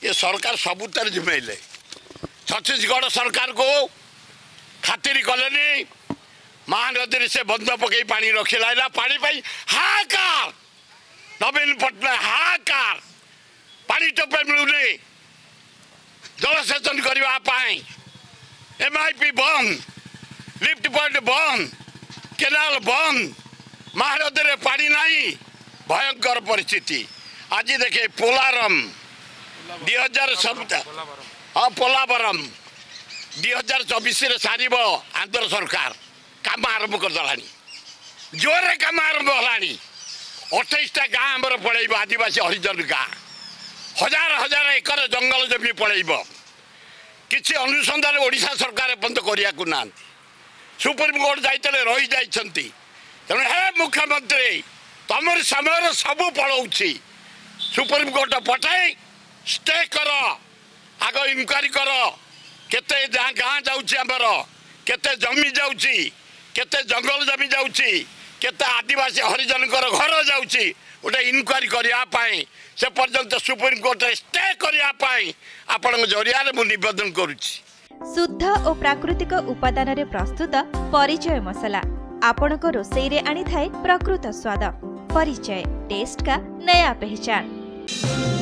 ये सरकार सबुतर झुमेले छत्तीसगढ़ सरकार को खातिर कलेनी महानदी से बंध पकई पानी रखिला पानी पाई हाहाकार नवीन पट्टनायक हाहाकार पानी टोपे मिलुनी ଜଳସେଚନ କରିବା ପାଇଁ ଏମ୍ ଆଇ ପି ବନ୍ଦ ଲିଫ୍ଟ ପଏଣ୍ଟ ବନ୍ଦ କେନାଲ ବନ୍ଦ ମହାନଦୀରେ ପାଣି ନାହିଁ ଭୟଙ୍କର ପରିସ୍ଥିତି ଆଜି ଦେଖେ ପୋଲାରମ ଦୁଇ ହଜାର ହଁ ପୋଲାବରମ। ଦୁଇ ହଜାର ଚବିଶରେ ସାରିବ ଆନ୍ଧ୍ର ସରକାର। କାମ ଆରମ୍ଭ କରିଦେଲାଣି। ଜୋରରେ କାମ ଆରମ୍ଭ ହେଲାଣି। ଅଠେଇଶଟା ଗାଁ ଆମର ପଳେଇବ ଆଦିବାସୀ ହରିଜନ ଗାଁ। ହଜାର ହଜାର ଏକର ଜଙ୍ଗଲ ଜମି ପଳେଇବ। କିଛି ଅନୁସନ୍ଧାନ ଓଡ଼ିଶା ସରକାର ଏପର୍ଯ୍ୟନ୍ତ କରିବାକୁ ନାହାନ୍ତି। ସୁପ୍ରିମକୋର୍ଟ ଯାଇଥିଲେ ରହିଯାଇଛନ୍ତି। ତେଣୁ ହେ ମୁଖ୍ୟମନ୍ତ୍ରୀ ତମର ସମୟରେ ସବୁ ପଳଉଛି। ସୁପ୍ରିମକୋର୍ଟ ପଠାଇ ଷ୍ଟେ କର। ଆଗ ଇନକ୍ୱାରି କର। କେତେ ଗାଁ ଯାଉଛି ଆମର? କେତେ ଜମି ଯାଉଛି? କେତେ ଜଙ୍ଗଲ ଜମି ଯାଉଛି? କେତେ ଆଦିବାସୀ ହରିଜନଙ୍କର ଘର ଯାଉଛି? ଗୋଟେ ଇନକ୍ୱାରି କରିବା ପାଇଁ ସେ ପର୍ଯ୍ୟନ୍ତ ସୁପ୍ରିମକୋର୍ଟରେ ଷ୍ଟେ କରିବା ପାଇଁ ଆପଣଙ୍କ ଜରିଆରେ ମୁଁ ନିବେଦନ କରୁଛି। ଶୁଦ୍ଧ ଓ ପ୍ରାକୃତିକ ଉପାଦାନରେ ପ୍ରସ୍ତୁତ ପରିଚୟ ମସଲା। ଆପଣଙ୍କ ରୋଷେଇରେ ଆଣିଥାଏ ପ୍ରକୃତ ସ୍ୱାଦ। ପରିଚୟ ଟେଷ୍ଟ କା ନୟା